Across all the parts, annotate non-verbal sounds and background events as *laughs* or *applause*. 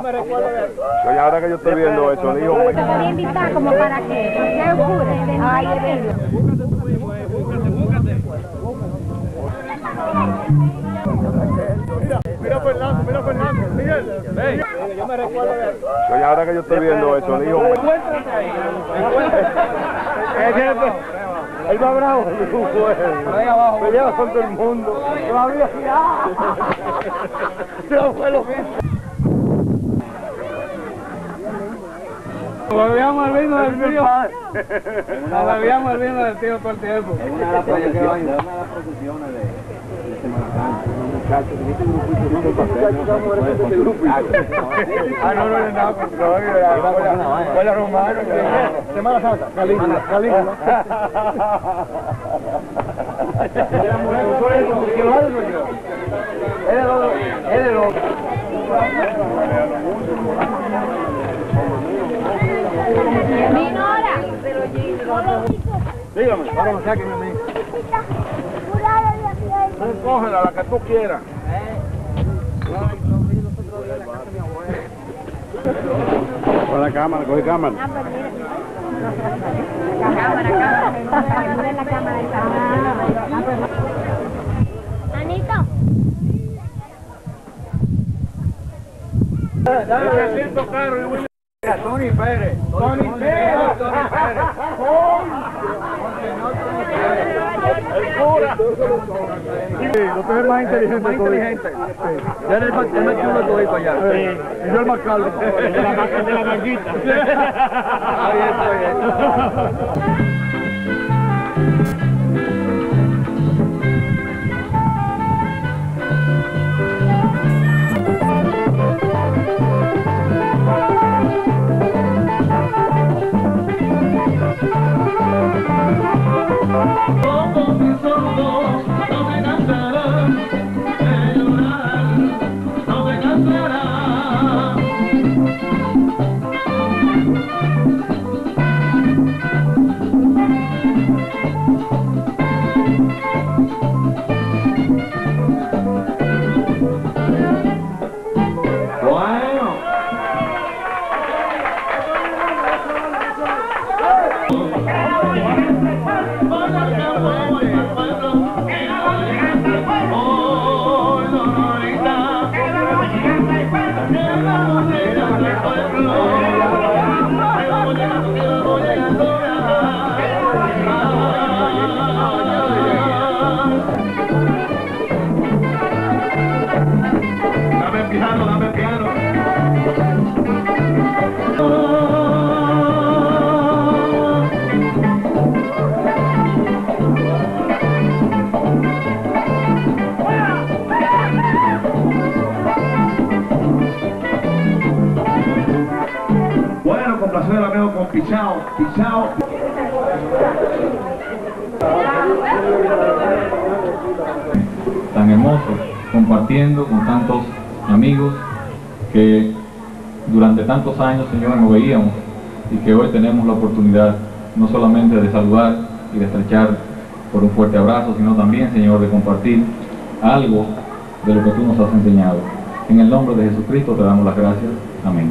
Doña, ahora que yo estoy viendo eso, le digo... Te voy a invitar como para que se ocurre. Ay, es bello. Mira Fernando, mira Fernando, Miguel. Yo me recuerdo de... Doña, ahora que yo estoy viendo eso, digo... Él va bravo. *laughs* Me lleva con todo el mundo. Todavía *laughs* *laughs* No fue lo mismo. Nos bebíamos el vino del tío. Nos bebíamos el vino del tío todo el tiempo. De va una de las producciones de, de Semana Santa, muchachos, este grupito Ah, no, no, no, no, no, fue la romana. Semana Santa, Calígula, Calígula. Minora. Dígame, vamos, sáquenme a mí. Cógela, la que tú quieras. Con la cámara, coge cámara. Cámara, cámara. Mira la cámara. Anito. Necesito carro y Tony Pérez. Tony Pérez. Tony Pérez. Sí, usted es más inteligente. Más inteligente. Ya eres más chulo de todo allá. Y yo el más calvo. El de la, el de la manguita. Está bien, está bien. Piano, dame piano. Bueno, complacer al amigo con Pichao, Pichao. tan hermoso, compartiendo con tantos amigos que durante tantos años, Señor, no veíamos y que hoy tenemos la oportunidad no solamente de saludar y de estrechar por un fuerte abrazo, sino también, Señor, de compartir algo de lo que tú nos has enseñado. En el nombre de Jesucristo te damos las gracias. Amén.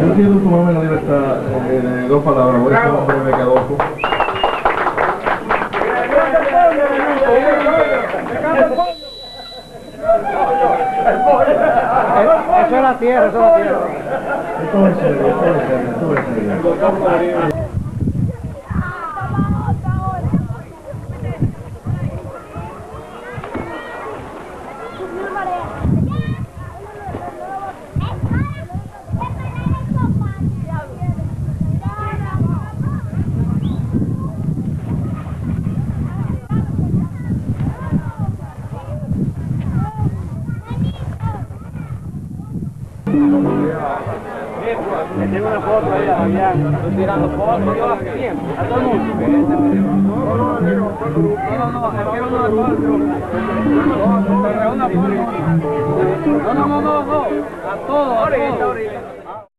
Yo entiendo tu mamá en la libertad en dos palabras. Voy a tierra, eso es la tierra. Esto es serio, esto es serio, esto es serio. Tengo una foto ahí. Estoy tirando fotos. A todo mundo. No, no. No, no, no, no, no. A todos, a todos.